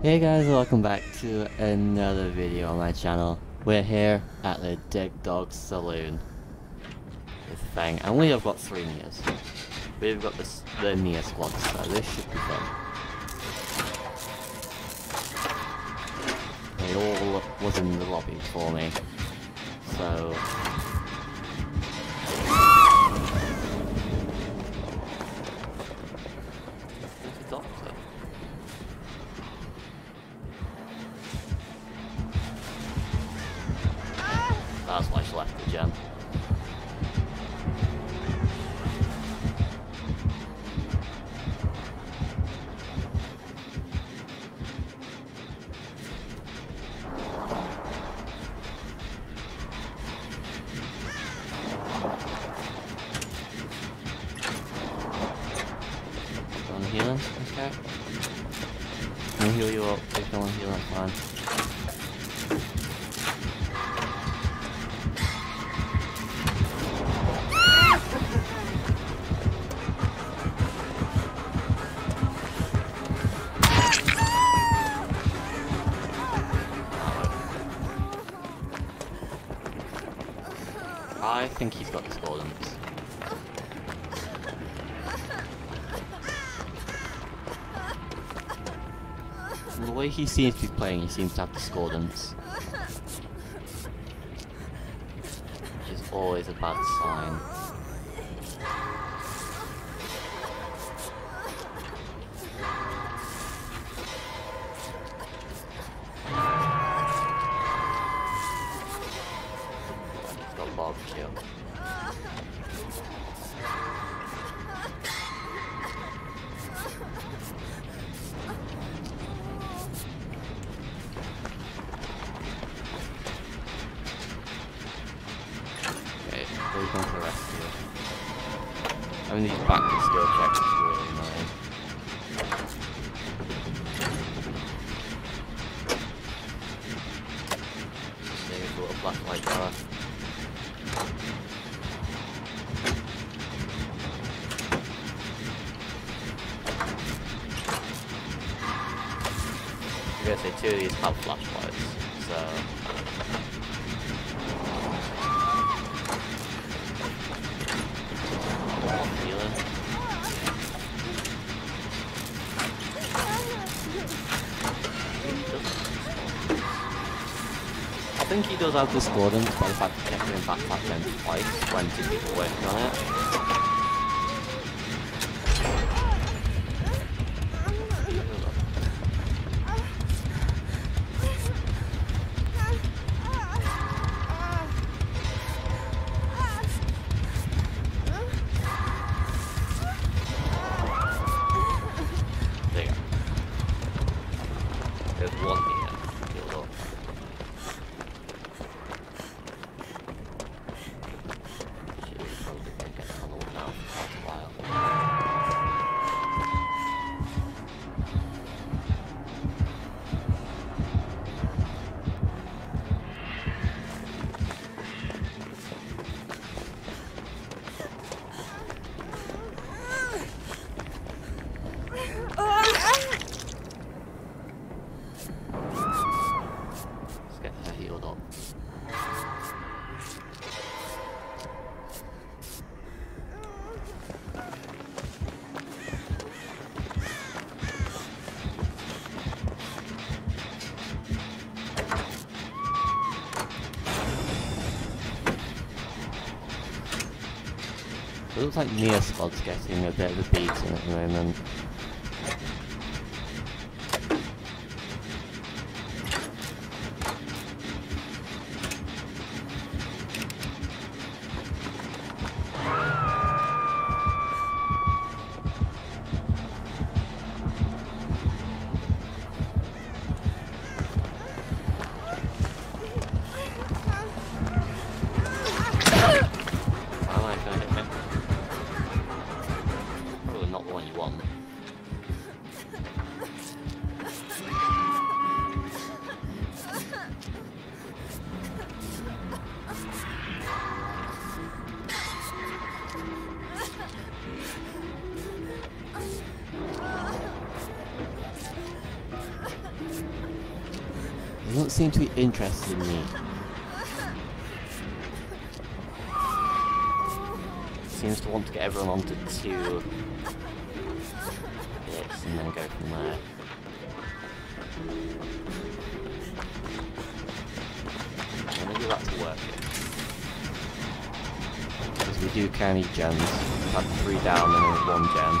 Hey guys, welcome back to another video on my channel. We're here at the Dead Dawg Saloon with Fang, and we have got three Neas. We've got this, the Nea squad, so this should be fun. They all was in the lobby for me, so... The way he seems to be playing, he seems to have discordance. Which is always a bad sign. Flashlight uh, jar. I'm gonna say two of these have flashlights, so does have discordance by the fact that getting backpack then twice when people working on it. Looks like Squad's getting a bit of a beating at the moment. Be interested in me. Seems to want to get everyone onto two bits and then go from there. That's working. Because we do carry gens. Had three down and only one gen.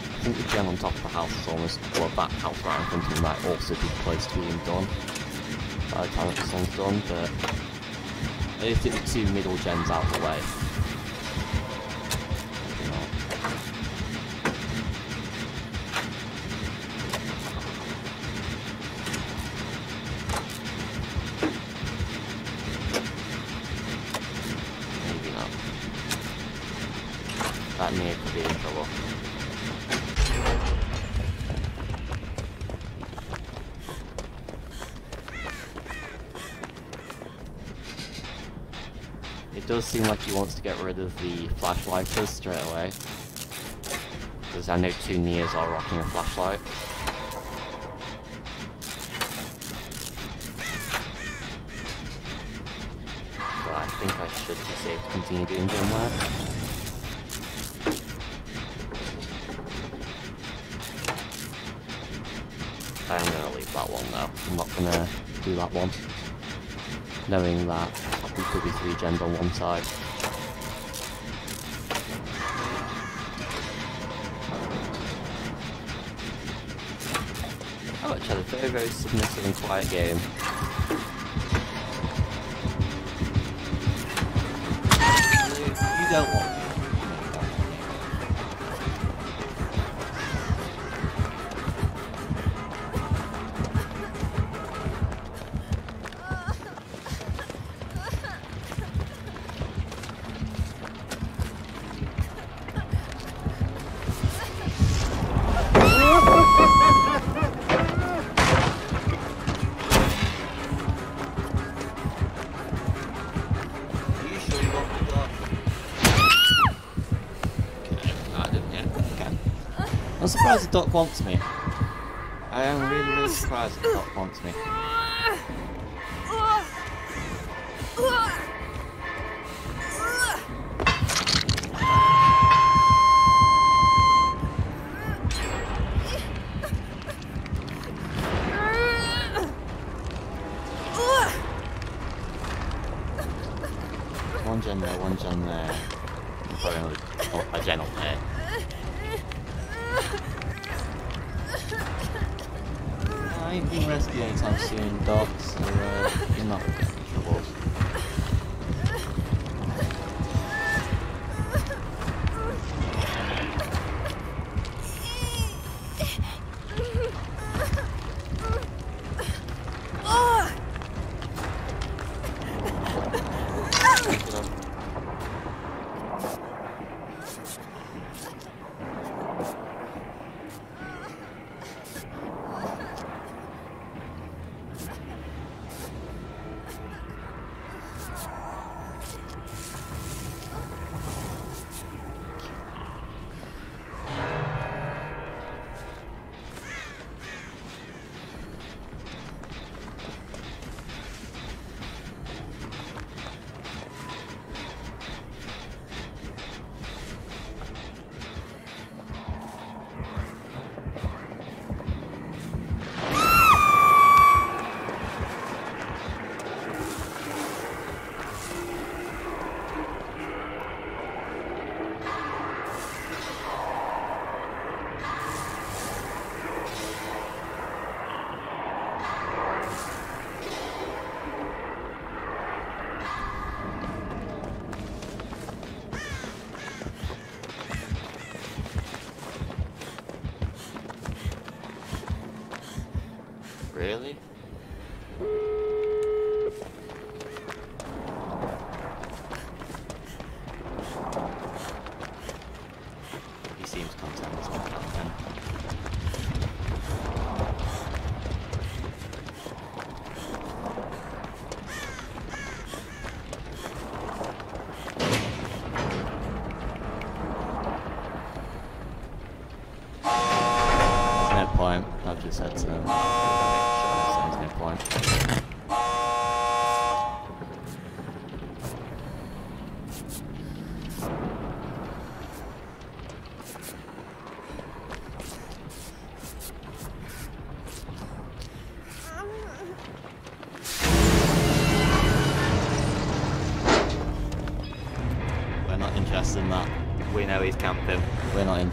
I think the gen on top of the house is almost, well that house right in front of me might also be close to being done. By the time this one's done, but at get two middle gens out of the way. You know. Maybe not. That Nea could be in trouble. It does seem like he wants to get rid of the flashlighters straight away. Because I know two Neas are rocking a flashlight. But I think I should be safe to continue doing gen work. I'm gonna leave that one though. I'm not gonna do that one. Knowing that could be three gens on one side. Oh, it's had a very, very submissive and quiet game. You, you don't want the doc wants me. I am really, really surprised the doc wants me. One gen there, one gen there. Only, oh, a gen up there. I ain't being rescued anytime soon, Doc, so uh, you're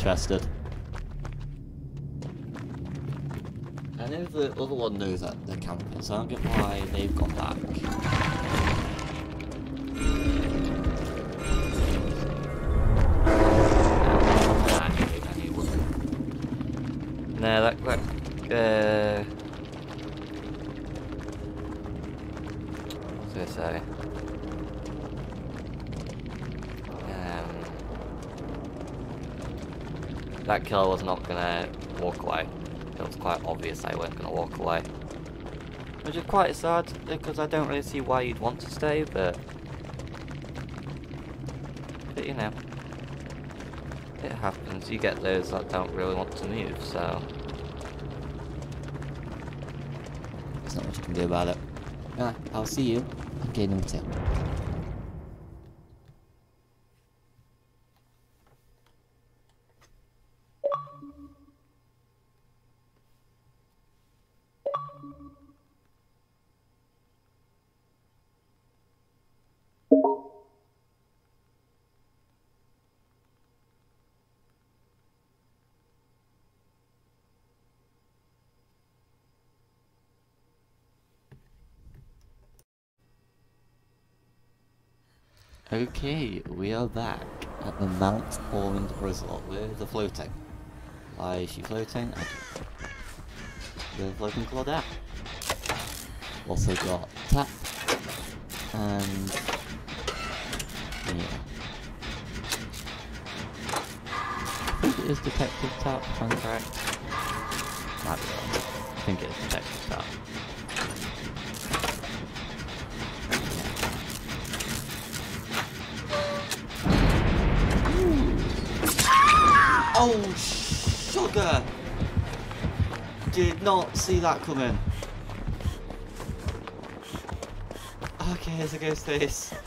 interested. I know the other one knows that they're camping, so I don't get why they've gone back. That killer was not gonna walk away. It was quite obvious they weren't gonna walk away. Which is quite sad, because I don't really see why you'd want to stay, but... But you know it happens. You get those that don't really want to move, so There's not much you can do about it. Alright, I'll see you in game number two. Okay, we are back at the Mount Ormond Resort. Where's the floating? Why is she floating? I don't- The floating Claudette. Also got Tapp and yeah. I think it is Detective Tapp, if I'm correct. Might be wrong. I think it is Detective sugar! Did not see that coming. Okay, here's a Ghostface.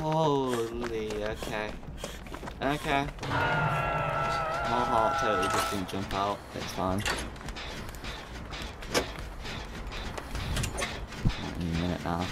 Holy, okay. Okay. My heart totally just didn't jump out. It's fine. Any minute now.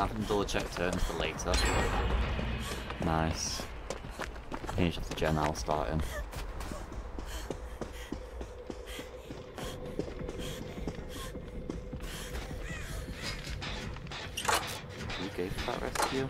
I'm having double check turns for later. Nice. Finish off the gen I'll start. Can for that rescue?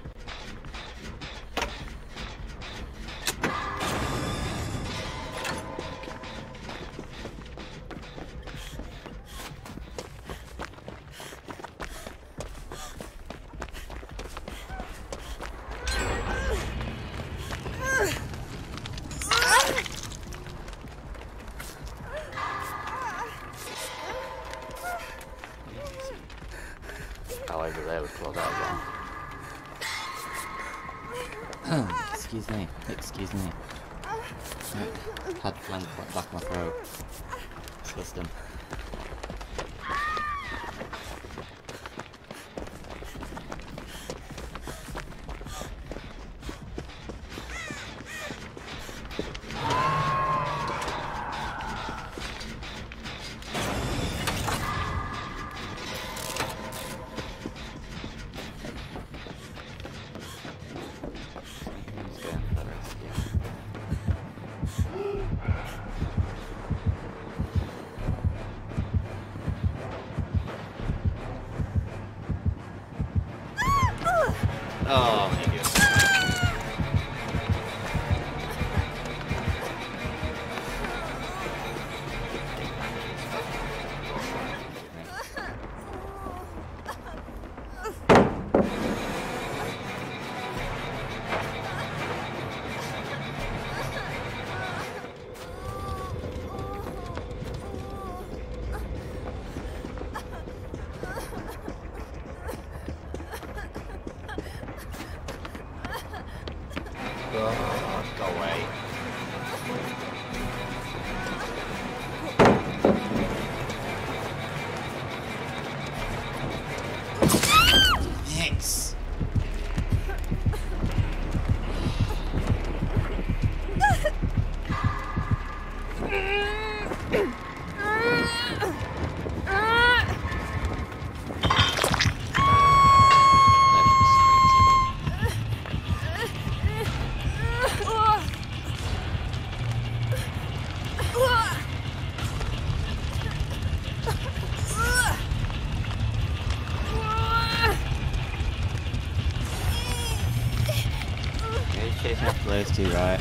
Two, right?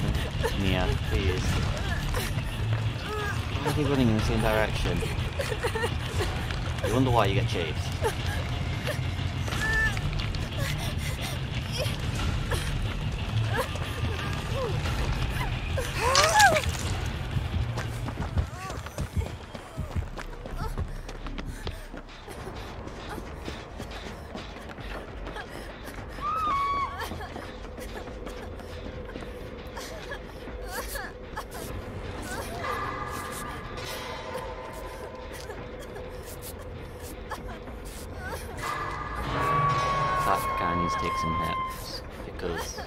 Mia, please. Why are they running in the same direction? You wonder why you get chased. Take some because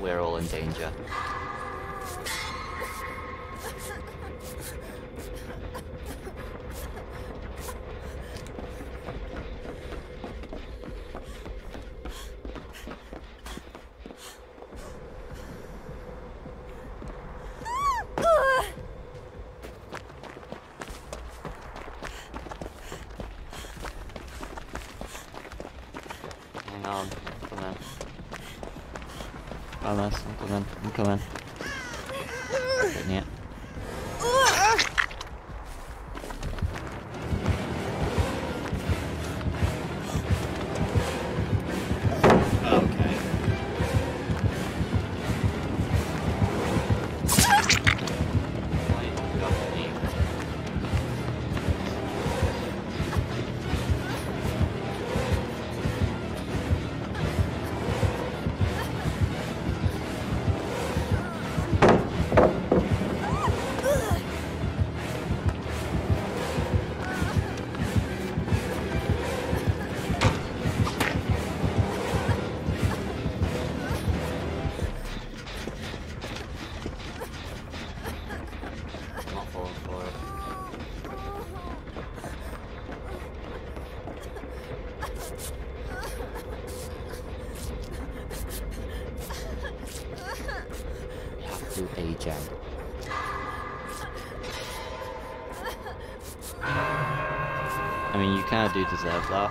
we're all in danger. On, I'm coming. Promise, I'm coming, I'm coming. Getting it. Mean, you kind of do deserve that.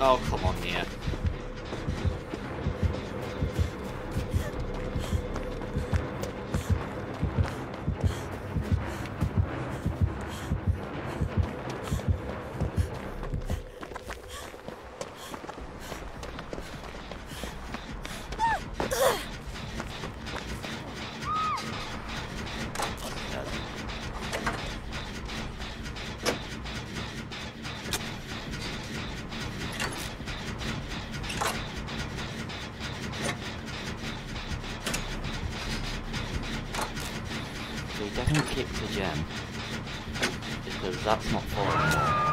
Oh, come on, Nea. because that's not fun.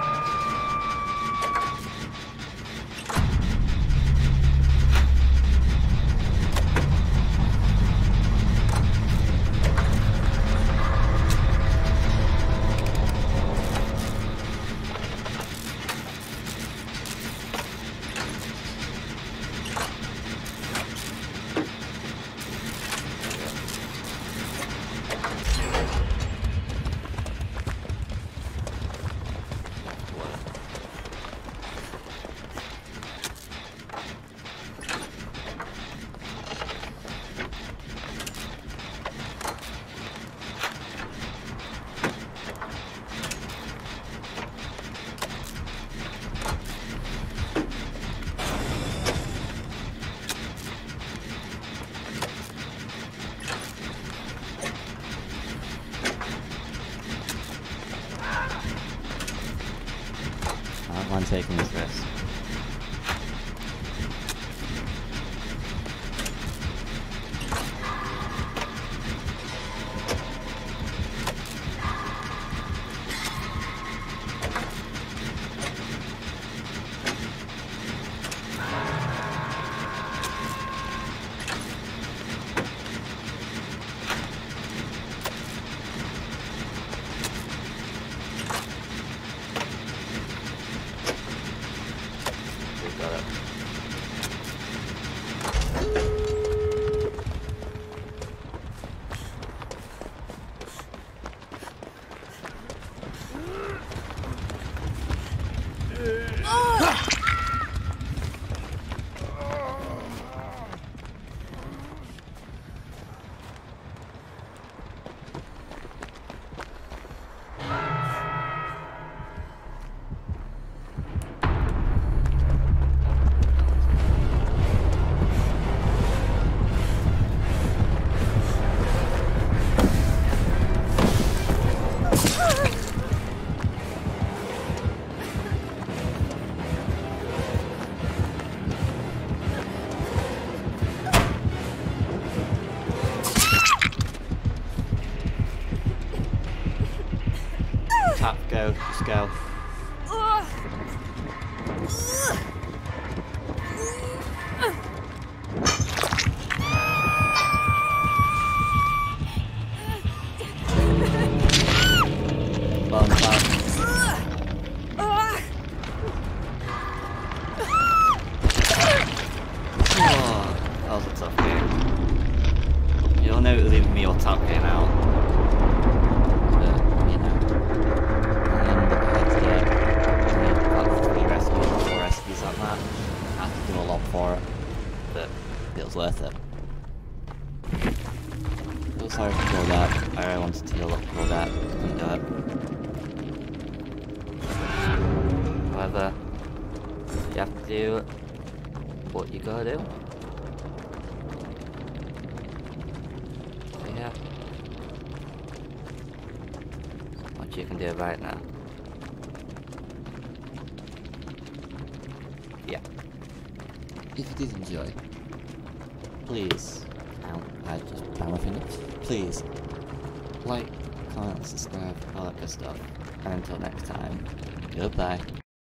scale. do. Yeah. What you can do right now. Yeah. If you did enjoy, please, ow, I just power my finger, please, like, comment, subscribe, all that good stuff. And until next time, goodbye.